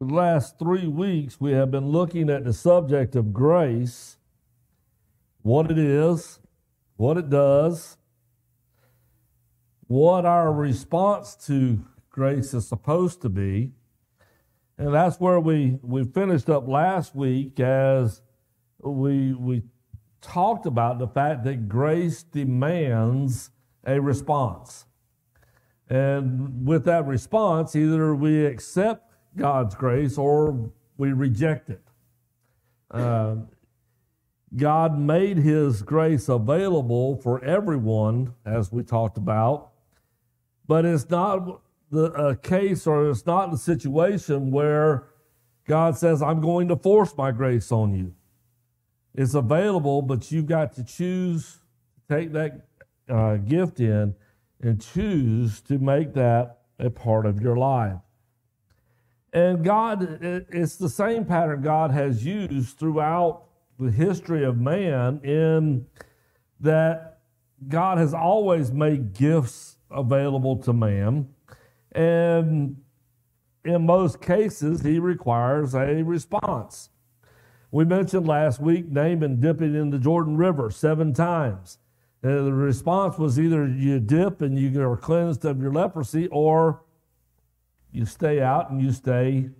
the last three weeks, we have been looking at the subject of grace, what it is, what it does, what our response to grace is supposed to be. And that's where we, we finished up last week as we, we talked about the fact that grace demands a response. And with that response, either we accept God's grace or we reject it. Uh, God made His grace available for everyone, as we talked about, but it's not the a case or it's not the situation where God says, I'm going to force my grace on you. It's available, but you've got to choose, take that uh, gift in, and choose to make that a part of your life. And God, it's the same pattern God has used throughout the history of man in that God has always made gifts available to man. And in most cases, he requires a response. We mentioned last week Naaman dipping in the Jordan River seven times. And the response was either you dip and you are cleansed of your leprosy, or you stay out and you stay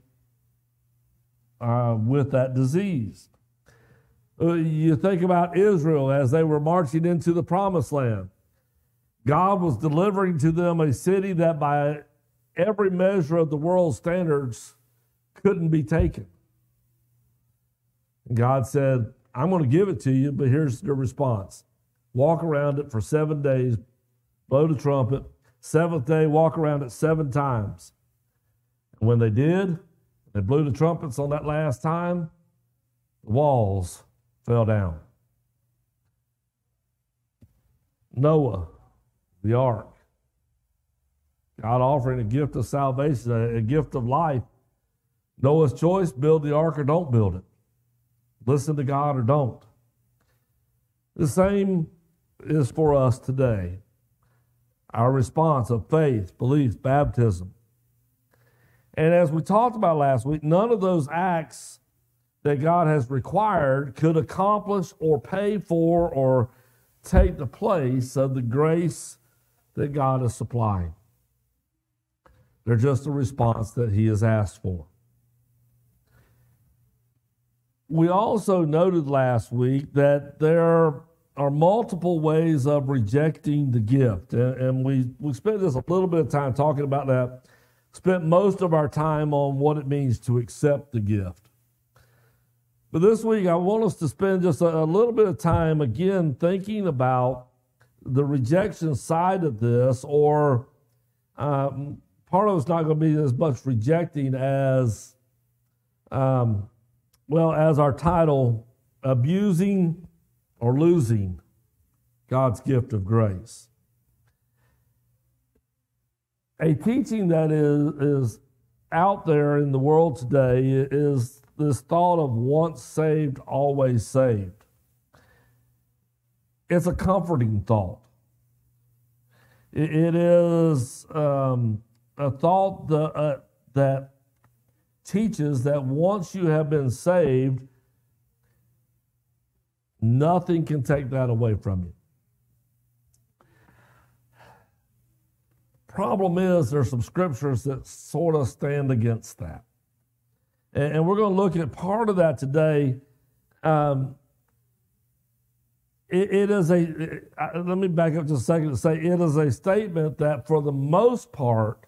uh, with that disease. Uh, you think about Israel as they were marching into the promised land. God was delivering to them a city that, by every measure of the world's standards, couldn't be taken. And God said, I'm going to give it to you, but here's your response walk around it for seven days, blow the trumpet. Seventh day, walk around it seven times. And when they did, they blew the trumpets on that last time, the walls fell down. Noah, the ark, God offering a gift of salvation, a, gift of life. Noah's choice build the ark or don't build it. Listen to God or don't. The same is for us today. Our response of faith, belief, baptism. And as we talked about last week, none of those acts that God has required could accomplish or pay for or take the place of the grace that God is supplying. They're just a response that He has asked for. We also noted last week that there are multiple ways of rejecting the gift. And, we, we spent this a little bit of time talking about that. Spent most of our time on what it means to accept the gift. But this week, I want us to spend just a, little bit of time again thinking about the rejection side of this, or um, part of it's not going to be as much rejecting as, um, well, as our title, abusing or losing God's gift of grace. A teaching that is, is out there in the world today is this thought of once saved, always saved. It's a comforting thought. it is um, a thought that, uh, that teaches that once you have been saved, Nothing can take that away from you. Problem is, there's some scriptures that sort of stand against that. And, and we're going to look at part of that today. Um, it, it is a, it, let me back up just a second to say it is a statement that, for the most part,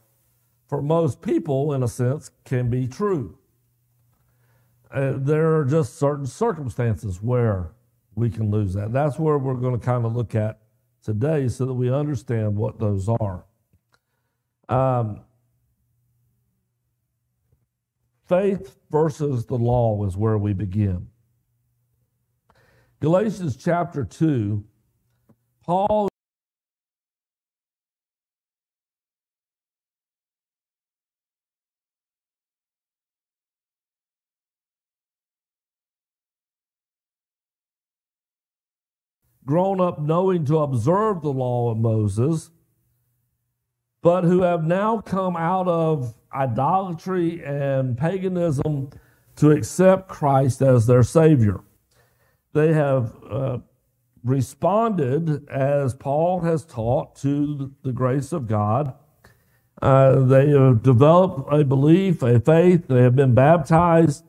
for most people, in a sense, can be true. Uh, there are just certain circumstances where we can lose that. That's where we're going to kind of look at today so that we understand what those are. Um, faith versus the law is where we begin. Galatians chapter 2, Paul grown up knowing to observe the law of Moses, but who have now come out of idolatry and paganism to accept Christ as their Savior. They have uh, responded, as Paul has taught, to the grace of God. Uh, they have developed a belief, a faith, they have been baptized.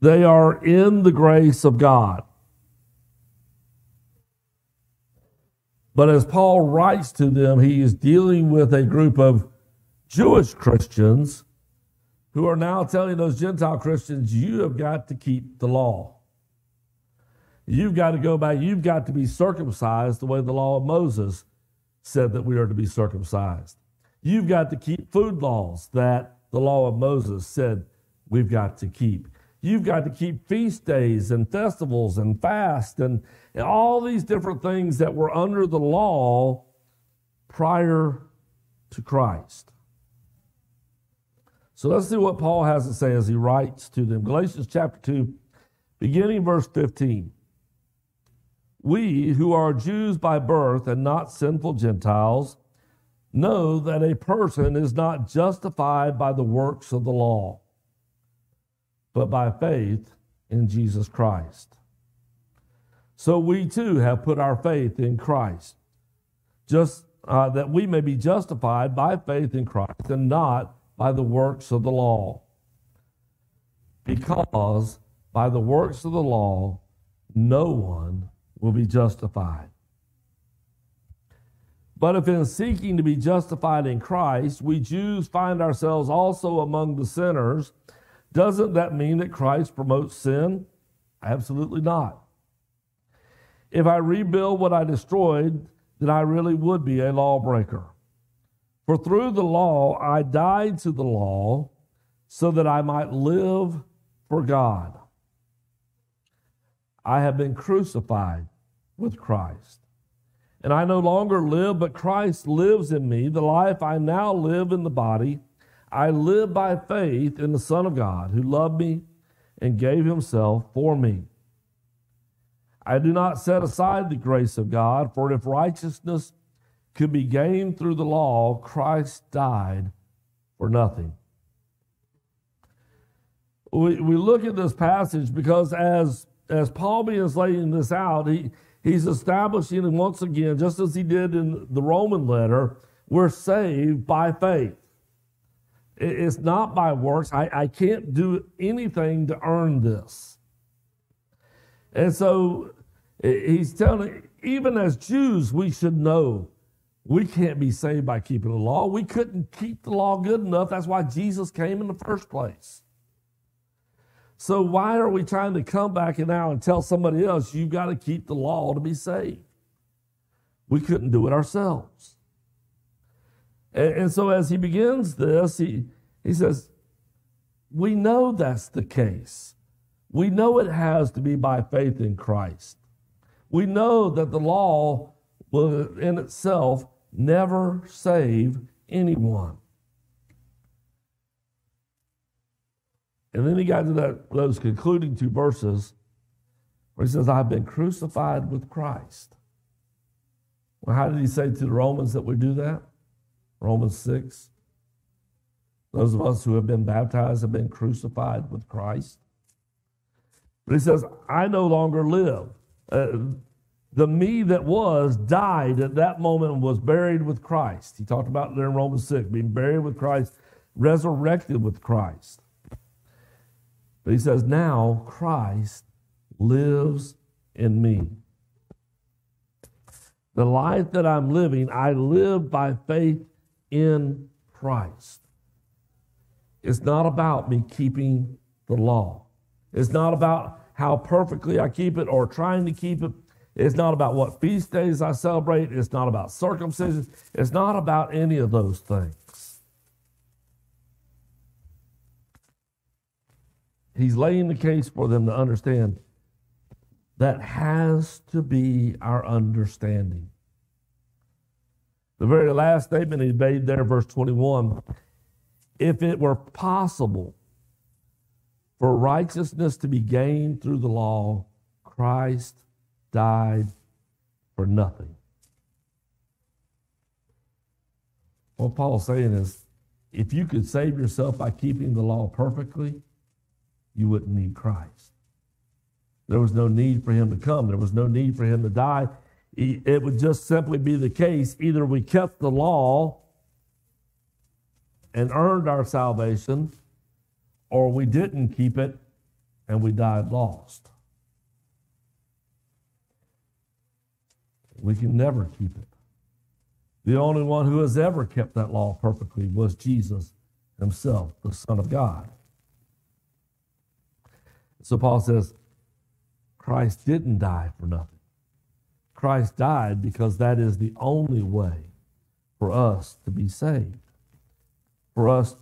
They are in the grace of God. But as Paul writes to them, he is dealing with a group of Jewish Christians who are now telling those Gentile Christians, you have got to keep the law. You've got to go back, you've got to be circumcised the way the law of Moses said that we are to be circumcised. You've got to keep food laws that the law of Moses said we've got to keep. You've got to keep feast days and festivals and fast and, and all these different things that were under the law prior to Christ. So let's see what Paul has to say as he writes to them. Galatians chapter 2, beginning verse 15. We who are Jews by birth and not sinful Gentiles know that a person is not justified by the works of the law but by faith in Jesus Christ. So we too have put our faith in Christ, just uh, that we may be justified by faith in Christ and not by the works of the law. Because by the works of the law, no one will be justified. But if in seeking to be justified in Christ, we Jews find ourselves also among the sinners, doesn't that mean that Christ promotes sin? Absolutely not. If I rebuild what I destroyed, then I really would be a lawbreaker. For through the law I died to the law so that I might live for God. I have been crucified with Christ. And I no longer live, but Christ lives in me. The life I now live in the body, I live by faith in the Son of God who loved me and gave himself for me. I do not set aside the grace of God, for if righteousness could be gained through the law, Christ died for nothing. We, we look at this passage because as, as Paul begins laying this out, he, he's establishing, once again, just as he did in the Roman letter, we're saved by faith. It's not by works. I, I can't do anything to earn this. And so he's telling, even as Jews, we should know we can't be saved by keeping the law. We couldn't keep the law good enough. That's why Jesus came in the first place. So why are we trying to come back now and tell somebody else you've got to keep the law to be saved? We couldn't do it ourselves. And, and so as he begins this, he, he says, We know that's the case. We know it has to be by faith in Christ. We know that the law will in itself never save anyone. And then he got to that, those concluding two verses where he says, I've been crucified with Christ. Well, how did he say to the Romans that we do that? Romans 6. Those of us who have been baptized have been crucified with Christ. But he says, I no longer live. Uh, the me that was died at that moment and was buried with Christ. He talked about there in Romans 6, being buried with Christ, resurrected with Christ. But he says, now Christ lives in me. The life that I'm living, I live by faith in Christ. It's not about me keeping the law. It's not about how perfectly I keep it or trying to keep it. It's not about what feast days I celebrate. It's not about circumcision. It's not about any of those things. He's laying the case for them to understand that has to be our understanding. The very last statement he made there, verse 21 if it were possible for righteousness to be gained through the law, Christ died for nothing. What Paul's saying is if you could save yourself by keeping the law perfectly, you wouldn't need Christ. There was no need for him to come, there was no need for him to die. It would just simply be the case either we kept the law and earned our salvation, or we didn't keep it and we died lost. We can never keep it. The only one who has ever kept that law perfectly was Jesus himself, the Son of God. So Paul says, Christ didn't die for nothing. Christ died because that is the only way for us to be saved, for us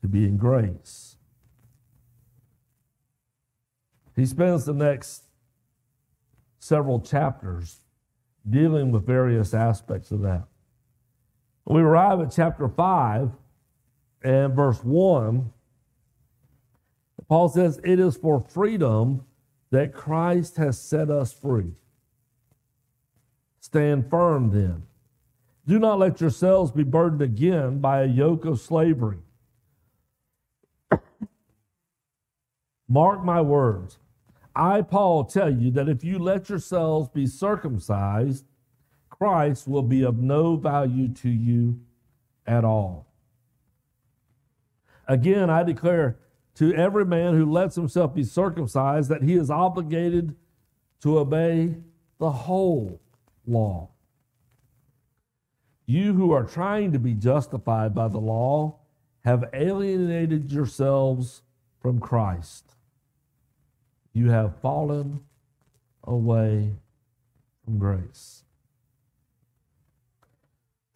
to be in grace. He spends the next several chapters dealing with various aspects of that. we arrive at chapter 5 and verse 1, Paul says, It is for freedom that Christ has set us free. Stand firm then. Do not let yourselves be burdened again by a yoke of slavery. Mark my words. I, Paul, tell you that if you let yourselves be circumcised, Christ will be of no value to you at all. Again, I declare to every man who lets himself be circumcised that he is obligated to obey the whole law. You who are trying to be justified by the law have alienated yourselves from Christ you have fallen away from grace.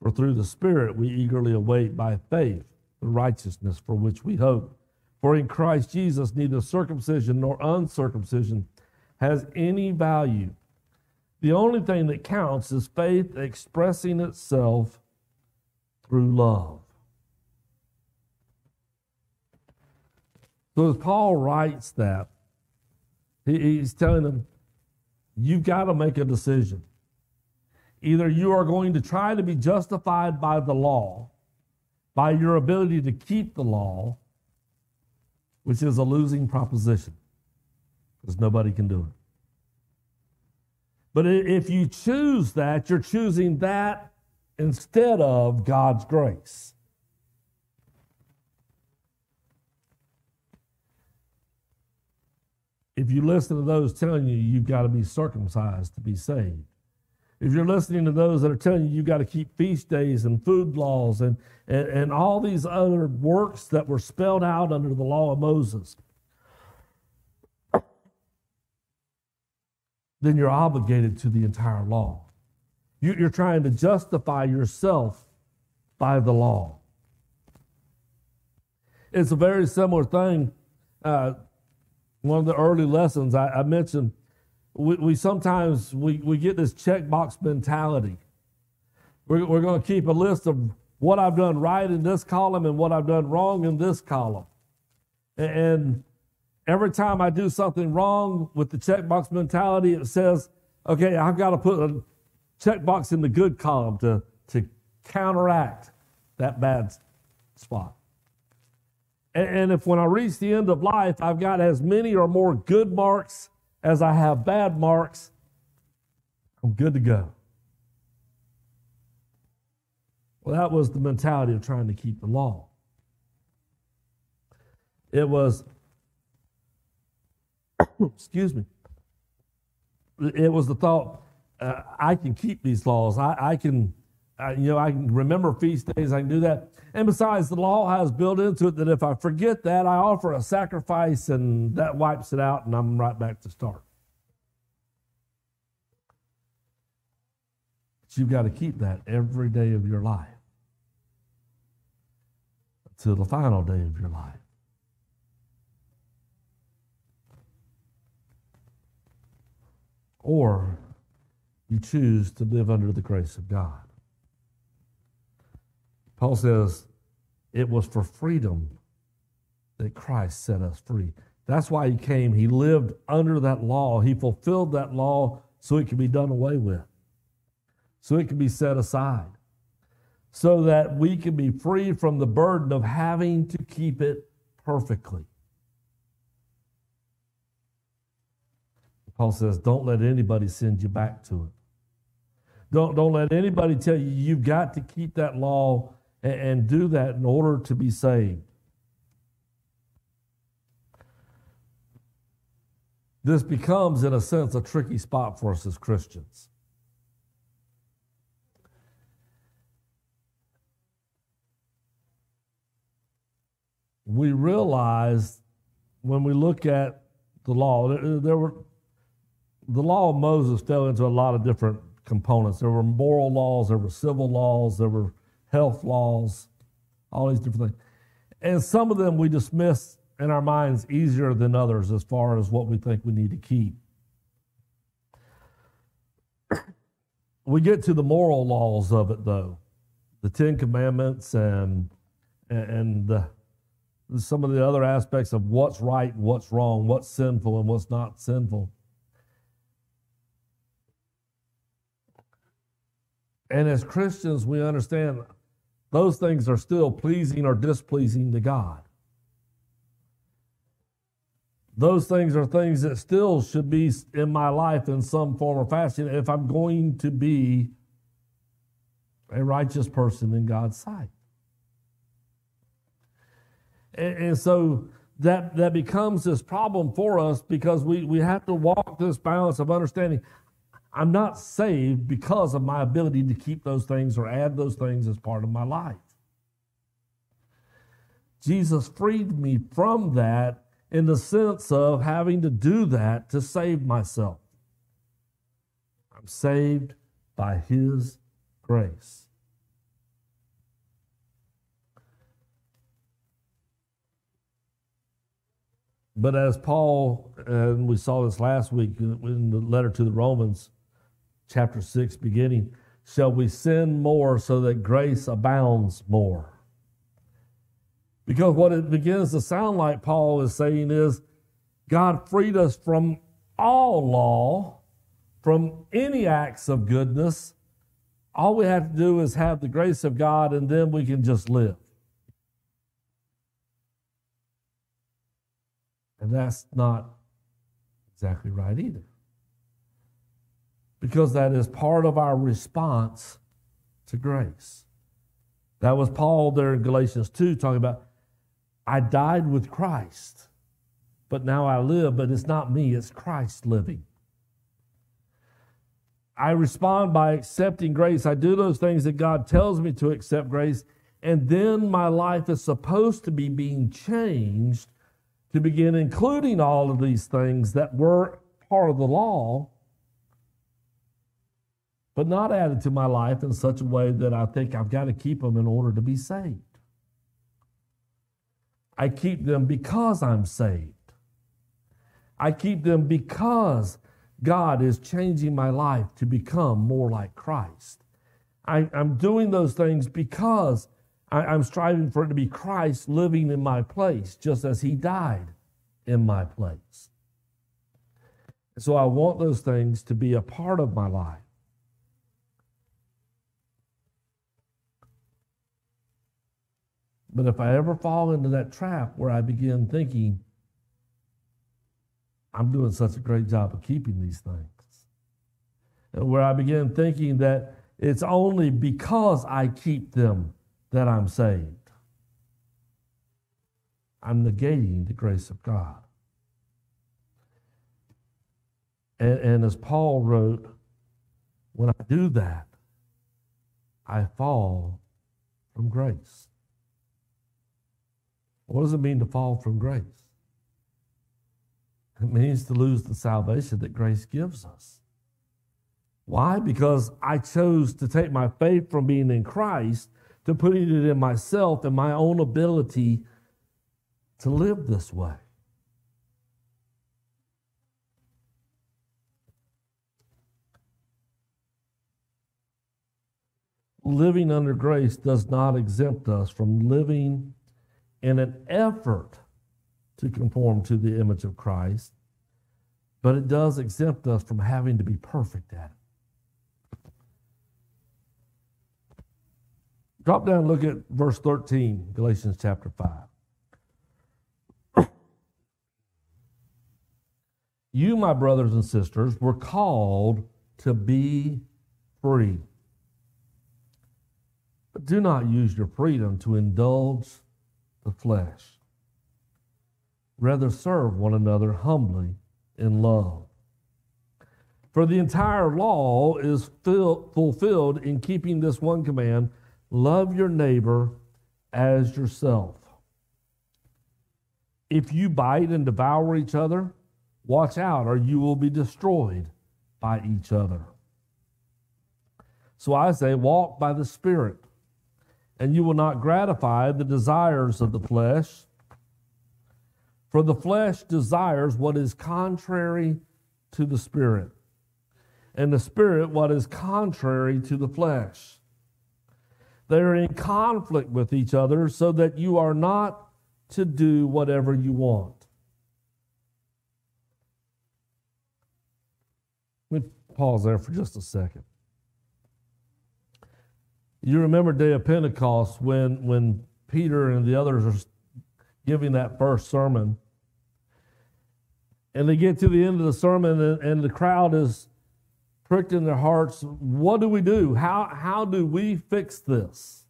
For through the Spirit we eagerly await by faith the righteousness for which we hope. For in Christ Jesus neither circumcision nor uncircumcision has any value. The only thing that counts is faith expressing itself through love. So as Paul writes that, he's telling them, you've got to make a decision. Either you are going to try to be justified by the law, by your ability to keep the law, which is a losing proposition because nobody can do it. But if you choose that, you're choosing that instead of God's grace. if you listen to those telling you you've got to be circumcised to be saved, if you're listening to those that are telling you you've got to keep feast days and food laws and, and, and all these other works that were spelled out under the law of Moses, then you're obligated to the entire law. You, you're trying to justify yourself by the law. It's a very similar thing. Uh, one of the early lessons I, I mentioned, we, we, sometimes we, we get this checkbox mentality. We're, we're going to keep a list of what I've done right in this column and what I've done wrong in this column. And every time I do something wrong with the checkbox mentality, it says, okay, I've got to put a checkbox in the good column to, to counteract that bad spot. And if when I reach the end of life, I've got as many or more good marks as I have bad marks, I'm good to go. Well, that was the mentality of trying to keep the law. It was, excuse me, it was the thought, uh, I can keep these laws. I, I can I, you know, I can remember feast days, I can do that. And besides, the law has built into it that if I forget that, I offer a sacrifice and that wipes it out and I'm right back to start. You've got to keep that every day of your life until the final day of your life. Or you choose to live under the grace of God. Paul says, it was for freedom that Christ set us free. That's why he came. He lived under that law. He fulfilled that law so it could be done away with, so it could be set aside, so that we can be free from the burden of having to keep it perfectly. Paul says, don't let anybody send you back to it. Don't, don't let anybody tell you you've got to keep that law and, and do that in order to be saved. This becomes, in a sense, a tricky spot for us as Christians. We realize when we look at the law, there, there were the law of Moses fell into a lot of different components. There were moral laws, there were civil laws, there were health laws, all these different things. And some of them we dismiss in our minds easier than others as far as what we think we need to keep. We get to the moral laws of it, though, the Ten Commandments and and the, some of the other aspects of what's right what's wrong, what's sinful and what's not sinful. And as Christians, we understand those things are still pleasing or displeasing to God. Those things are things that still should be in my life in some form or fashion if I'm going to be a righteous person in God's sight. And, and so that, that becomes this problem for us because we, we have to walk this balance of understanding I'm not saved because of my ability to keep those things or add those things as part of my life. Jesus freed me from that in the sense of having to do that to save myself. I'm saved by His grace. But as Paul, and we saw this last week in the letter to the Romans, chapter 6 beginning, shall we sin more so that grace abounds more? Because what it begins to sound like Paul is saying is God freed us from all law, from any acts of goodness. All we have to do is have the grace of God, and then we can just live. And that's not exactly right either because that is part of our response to grace. That was Paul there in Galatians 2 talking about, I died with Christ, but now I live, but it's not me, it's Christ living. I respond by accepting grace. I do those things that God tells me to accept grace, and then my life is supposed to be being changed to begin including all of these things that were part of the law but not added to my life in such a way that I think I've got to keep them in order to be saved. I keep them because I'm saved. I keep them because God is changing my life to become more like Christ. I, am doing those things because I, I'm striving for it to be Christ living in my place, just as He died in my place. So I want those things to be a part of my life. But if I ever fall into that trap where I begin thinking, I'm doing such a great job of keeping these things, and where I begin thinking that it's only because I keep them that I'm saved, I'm negating the grace of God. And, and as Paul wrote, when I do that, I fall from grace. What does it mean to fall from grace? It means to lose the salvation that grace gives us. Why? Because I chose to take my faith from being in Christ to putting it in myself and my own ability to live this way. Living under grace does not exempt us from living in an effort to conform to the image of Christ, but it does exempt us from having to be perfect at it. Drop down and look at verse 13, Galatians chapter 5. You, my brothers and sisters, were called to be free. But do not use your freedom to indulge the flesh. Rather, serve one another humbly in love. For the entire law is fulfilled in keeping this one command love your neighbor as yourself. If you bite and devour each other, Watch out, or you will be destroyed by each other. So I say, walk by the Spirit, and you will not gratify the desires of the flesh. For the flesh desires what is contrary to the Spirit, and the Spirit what is contrary to the flesh. They are in conflict with each other, so that you are not to do whatever you want. Let pause there for just a second. You remember day of Pentecost when, when Peter and the others are giving that first sermon. And they get to the end of the sermon, and, and the crowd is pricked in their hearts. What do we do? How, how do we fix this?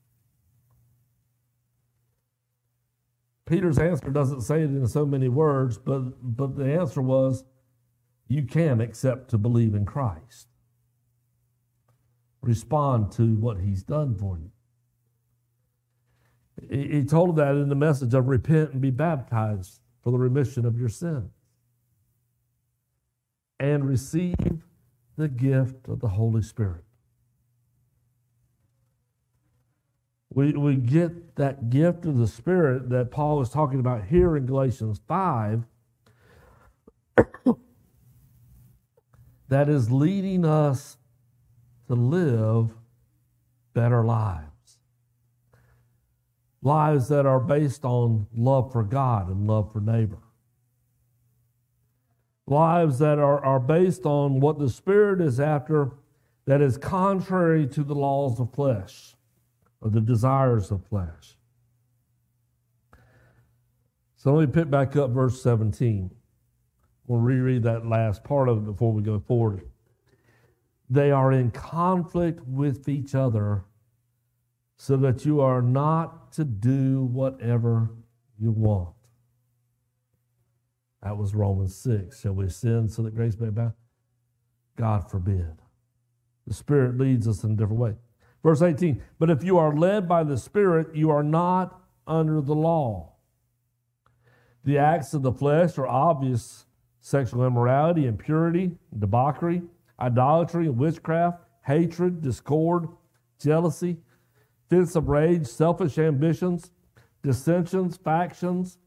Peter's answer doesn't say it in so many words, but, but the answer was you can accept to believe in Christ. Respond to what he's done for you. He told that in the message of repent and be baptized for the remission of your sins and receive the gift of the Holy Spirit. We, we get that gift of the Spirit that Paul is talking about here in Galatians 5 that is leading us to live better lives. Lives that are based on love for God and love for neighbor. Lives that are, are based on what the Spirit is after that is contrary to the laws of flesh or the desires of flesh. So let me pick back up verse 17. We'll reread that last part of it before we go forward. They are in conflict with each other so that you are not to do whatever you want. That was Romans 6. Shall we sin so that grace may abound? God forbid. The Spirit leads us in a different way. Verse 18 But if you are led by the Spirit, you are not under the law. The acts of the flesh are obvious sexual immorality, impurity, debauchery, idolatry, and witchcraft, hatred, discord, jealousy, fits of rage, selfish ambitions, dissensions, factions,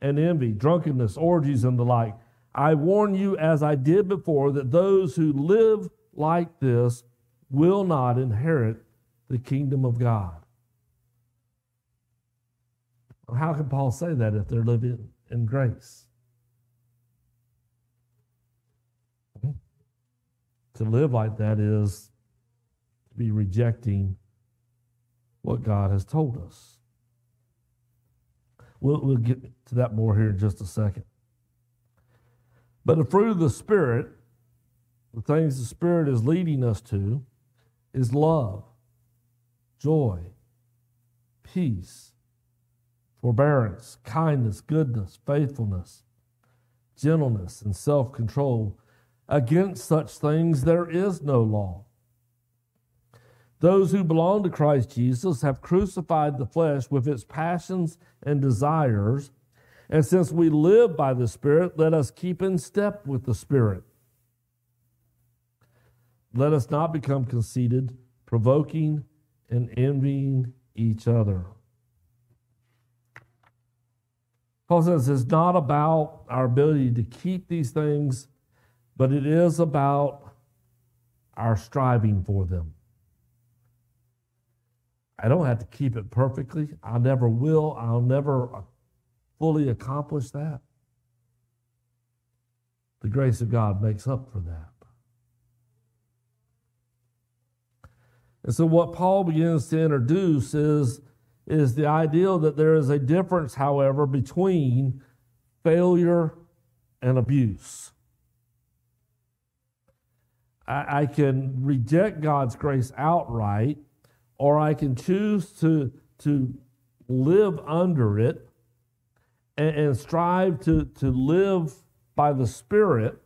and envy, drunkenness, orgies, and the like. I warn you, as I did before, that those who live like this will not inherit the kingdom of God. How can Paul say that if they're living in grace? To live like that is to be rejecting what God has told us. We'll, we'll get to that more here in just a second. But the fruit of the Spirit, the things the Spirit is leading us to, is love, joy, peace, forbearance, kindness, goodness, faithfulness, gentleness, and self control. Against such things there is no law. Those who belong to Christ Jesus have crucified the flesh with its passions and desires. And since we live by the Spirit, let us keep in step with the Spirit. Let us not become conceited, provoking, and envying each other. Paul says it's not about our ability to keep these things but it is about our striving for them. I don't have to keep it perfectly. I never will. I'll never uh, fully accomplish that. The grace of God makes up for that. And so, what Paul begins to introduce is, is the ideal that there is a difference, however, between failure and abuse. I, I can reject God's grace outright, or I can choose to, to live under it and, and strive to, to live by the Spirit,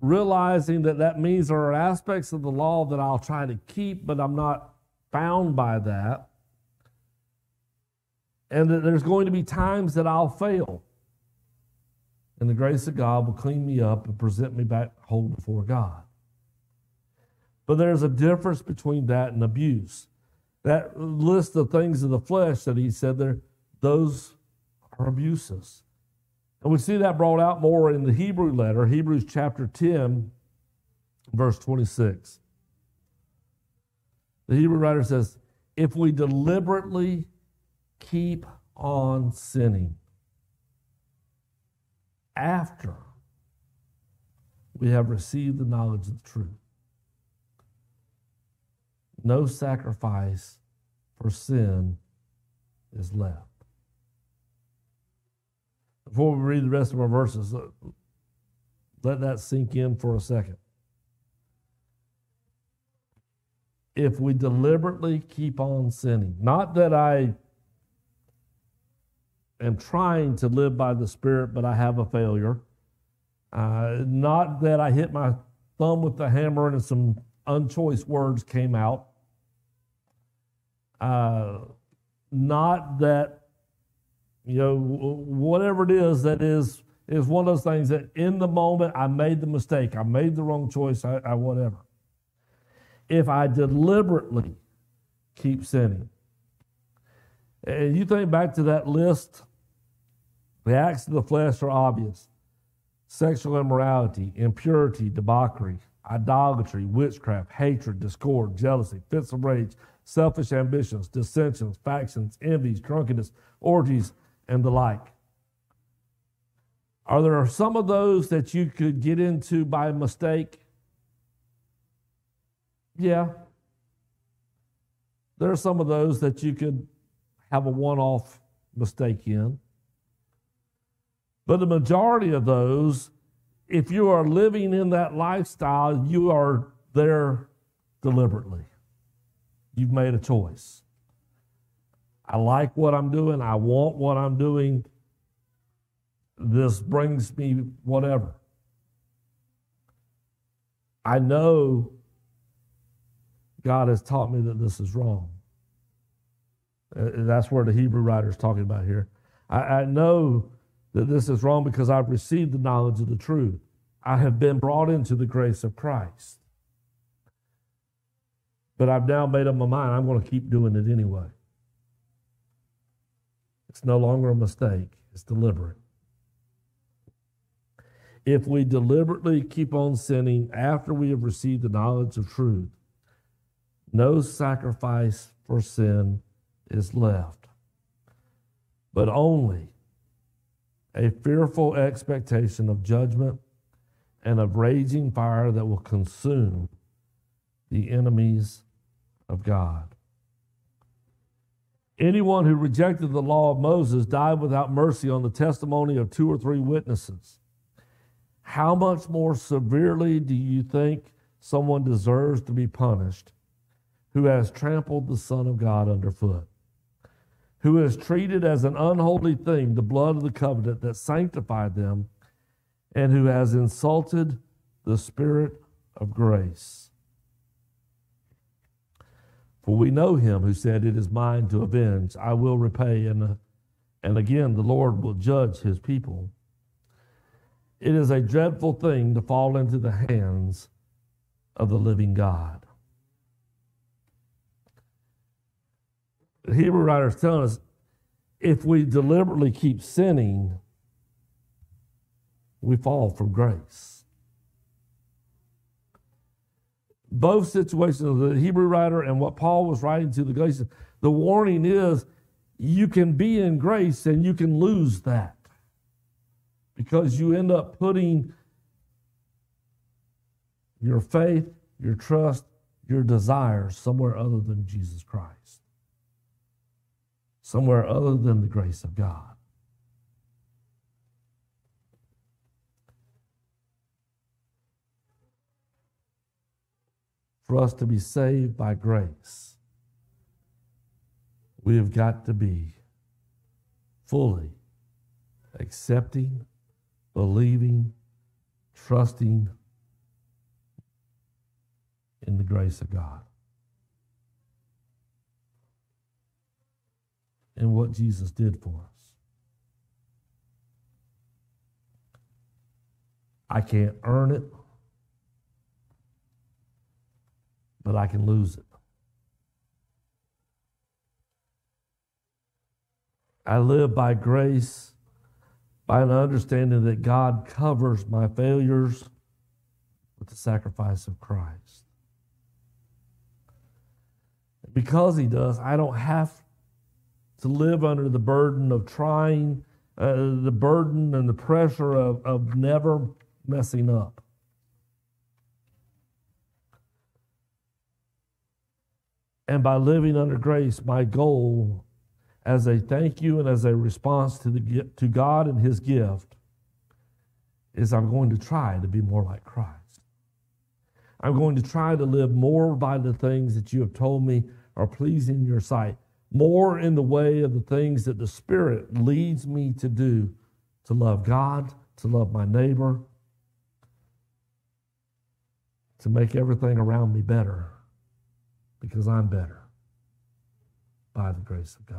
realizing that that means there are aspects of the law that I'll try to keep, but I'm not bound by that. And that there's going to be times that I'll fail. And the grace of God will clean me up and present me back whole before God. But there's a difference between that and abuse. That list of things of the flesh that he said there, those are abuses. And we see that brought out more in the Hebrew letter, Hebrews chapter 10, verse 26. The Hebrew writer says, If we deliberately keep on sinning after we have received the knowledge of the truth, no sacrifice for sin is left. Before we read the rest of our verses, uh, let that sink in for a second. If we deliberately keep on sinning, not that I am trying to live by the Spirit, but I have a failure, uh, not that I hit my thumb with the hammer and some unchoice words came out, uh, not that you know, whatever it is that is is one of those things that in the moment I made the mistake, I made the wrong choice, I, I whatever. If I deliberately keep sinning, and you think back to that list, the acts of the flesh are obvious sexual immorality, impurity, debauchery, idolatry, witchcraft, hatred, discord, jealousy, fits of rage, selfish ambitions, dissensions, factions, envies, drunkenness, orgies, and the like. Are there some of those that you could get into by mistake? Yeah. There are some of those that you could have a one off mistake in. But the majority of those, if you are living in that lifestyle, you are there deliberately. You've made a choice. I like what I'm doing. I want what I'm doing. This brings me whatever. I know God has taught me that this is wrong. Uh, that's where the Hebrew writer is talking about here. I, I know that this is wrong because I've received the knowledge of the truth. I have been brought into the grace of Christ. But I've now made up my mind, I'm going to keep doing it anyway. It's no longer a mistake, it's deliberate. If we deliberately keep on sinning after we have received the knowledge of truth, no sacrifice for sin is left, but only a fearful expectation of judgment and of raging fire that will consume the enemies of God. Anyone who rejected the law of Moses died without mercy on the testimony of two or three witnesses. How much more severely do you think someone deserves to be punished who has trampled the Son of God underfoot? Who has treated as an unholy thing the blood of the covenant that sanctified them, and who has insulted the Spirit of grace? For we know him who said, It is mine to avenge, I will repay. And, and again, the Lord will judge his people. It is a dreadful thing to fall into the hands of the living God. The Hebrew writer is telling us if we deliberately keep sinning, we fall from grace. Both situations, the Hebrew writer and what Paul was writing to the Galatians, the warning is you can be in grace and you can lose that because you end up putting your faith, your trust, your desires somewhere other than Jesus Christ, somewhere other than the grace of God. For us to be saved by grace, we have got to be fully accepting, believing, trusting in the grace of God. And what Jesus did for us. I can't earn it, but I can lose it. I live by grace, by an understanding that God covers my failures with the sacrifice of Christ. Because He does, I don't have to live under the burden of trying, uh, the burden and the pressure of, of never messing up. And by living under grace, my goal as a thank you and as a response to, the, to God and His gift is I'm going to try to be more like Christ. I'm going to try to live more by the things that you have told me are pleasing in your sight, more in the way of the things that the Spirit leads me to do to love God, to love my neighbor, to make everything around me better because I'm better by the grace of God.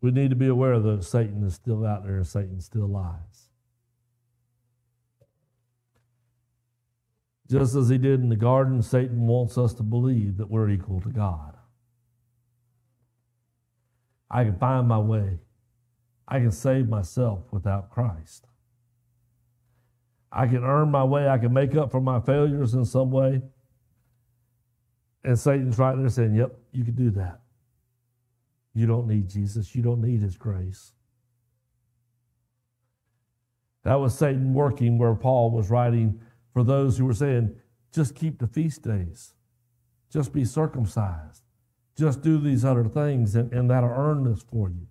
We need to be aware that Satan is still out there, Satan still lies. Just as he did in the garden, Satan wants us to believe that we're equal to God. I can find my way. I can save myself without Christ. I can earn my way. I can make up for my failures in some way. And Satan's right there saying, Yep, you can do that. You don't need Jesus. You don't need his grace. That was Satan working where Paul was writing for those who were saying, just keep the feast days, just be circumcised, just do these other things, and, and that'll earn this for you.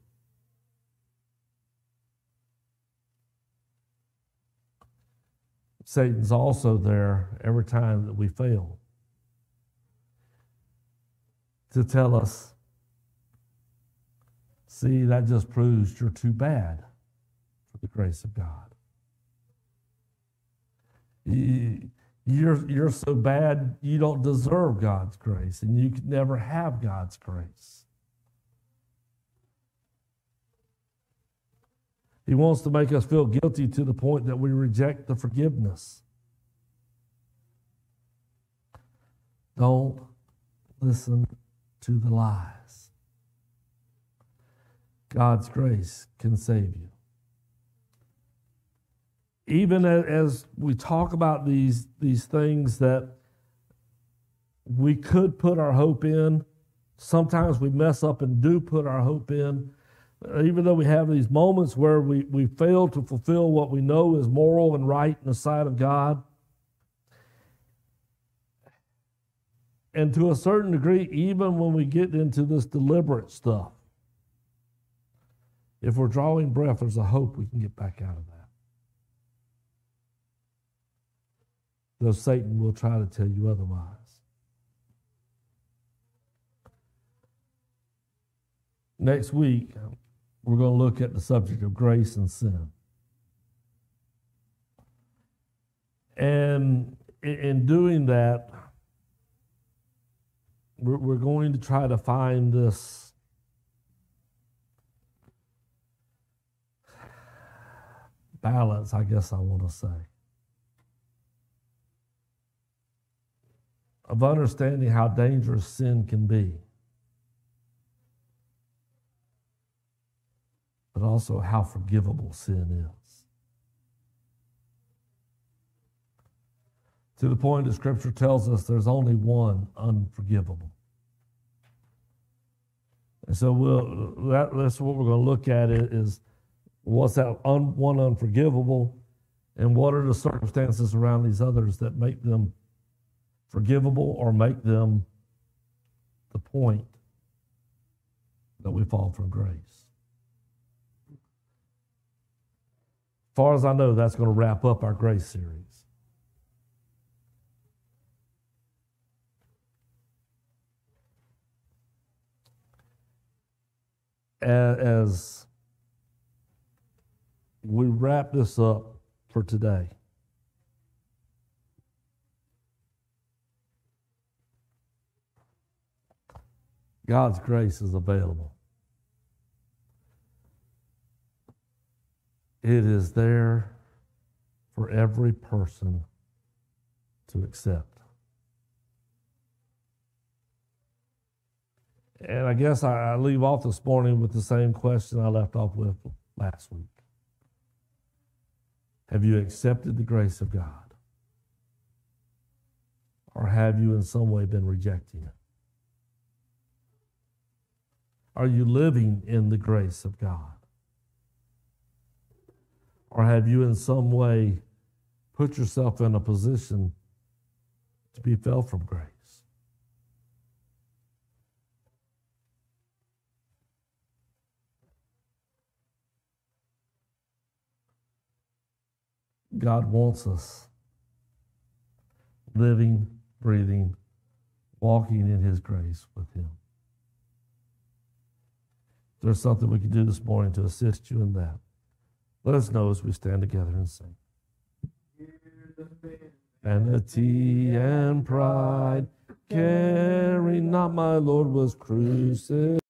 Satan's also there every time that we fail to tell us, see, that just proves you're too bad for the grace of God. You're, you're so bad, you don't deserve God's grace, and you can never have God's grace. He wants to make us feel guilty to the point that we reject the forgiveness. Don't listen to the lies. God's grace can save you. Even as we talk about these, these things that we could put our hope in, sometimes we mess up and do put our hope in even though we have these moments where we, we fail to fulfill what we know is moral and right in the sight of God, and to a certain degree, even when we get into this deliberate stuff, if we're drawing breath, there's a hope we can get back out of that. Though Satan will try to tell you otherwise. Next week, we're going to look at the subject of grace and sin. And in doing that, we're going to try to find this balance, I guess I want to say, of understanding how dangerous sin can be. but also how forgivable sin is. To the point that Scripture tells us there's only one unforgivable. And so we'll, that, that's what we're going to look at is What's that un, one unforgivable? And what are the circumstances around these others that make them forgivable or make them the point that we fall from grace? As far as I know, that's going to wrap up our grace series. as we wrap this up for today. God's grace is available. It is there for every person to accept. And I guess I, leave off this morning with the same question I left off with last week. Have you accepted the grace of God? Or have you in some way been rejecting it? Are you living in the grace of God? Or have you in some way put yourself in a position to be fell from grace? God wants us living, breathing, walking in His grace with Him. There's something we can do this morning to assist you in that, let us know as we stand together and sing. Vanity and pride, caring not my Lord was crucified.